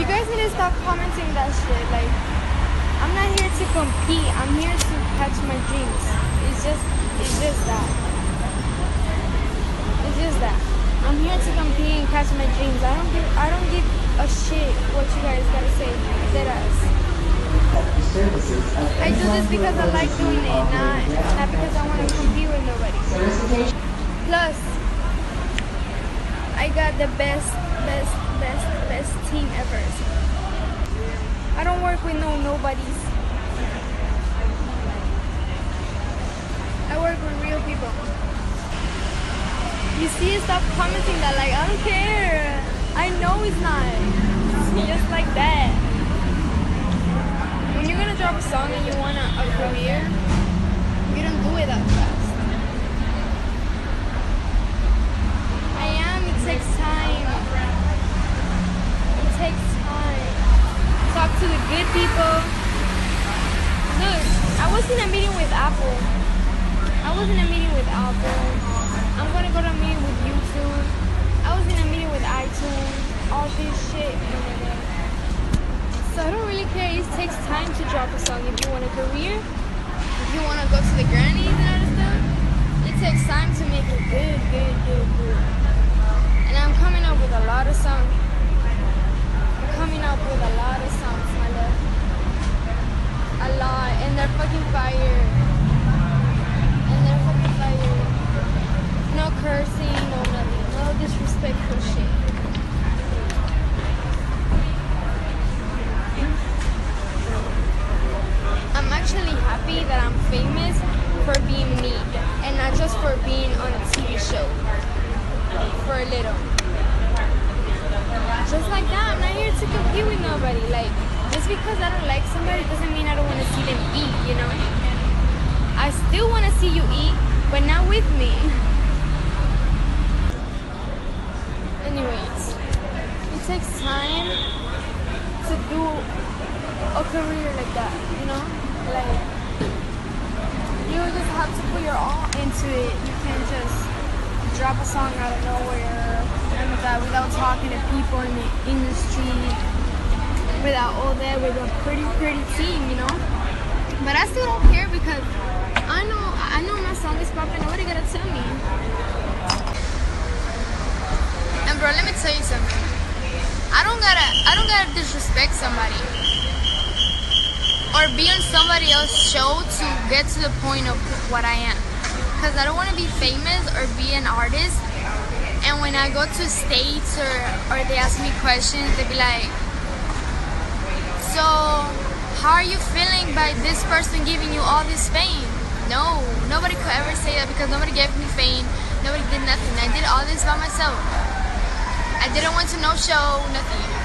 You guys need to stop commenting that shit. Like, I'm not here to compete. I'm here to catch my dreams. It's just, it's just that. It's just that. I'm here to compete and catch my dreams. I don't give, I don't give a shit what you guys gotta say. Ass. I do this because I like doing it, not, not because I want to compete with nobody. Plus, I got the best, best, best, best team I don't work with no nobodies. I work with real people. You see, stop commenting that like I don't care. I know it's not. It's just like that. When you're gonna drop a song and you wanna a career, you don't do it that fast. I am. It takes time. It takes time. Talk to the good people. Look, I was in a meeting with Apple. I was in a meeting with Apple. I'm gonna go to a meeting with YouTube. I was in a meeting with iTunes. All this shit. So I don't really care. It takes time to drop a song. If you want a career, if you want to go to the Grammys and other stuff, it takes time to make it good, good. And I'm coming up with a lot of songs. I'm coming up with a lot of songs, my love. A lot. And they're fucking fire. And they're fucking fire. No cursing, no nothing. No disrespectful shit. I'm that I'm famous for being me and not just for being on a TV show for a little. Just like that, I'm not here to compete with nobody. Like, just because I don't like somebody doesn't mean I don't want to see them eat, you know? I still want to see you eat, but not with me. Anyways, it takes time to do a career like that, you know? Like, have to put your all into it. You can't just drop a song out of nowhere and that without talking to people in the industry, without all that, with a pretty, pretty team, you know? But I still don't care because I know, I know my song is popping. Nobody gonna tell me. And bro, let me tell you something. I don't gotta, I don't gotta disrespect somebody or be on somebody else's show to get to the point of what I am. Because I don't want to be famous or be an artist. And when I go to states or, or they ask me questions, they be like, so how are you feeling by this person giving you all this fame? No, nobody could ever say that because nobody gave me fame. Nobody did nothing. I did all this by myself. I didn't want to no show, nothing.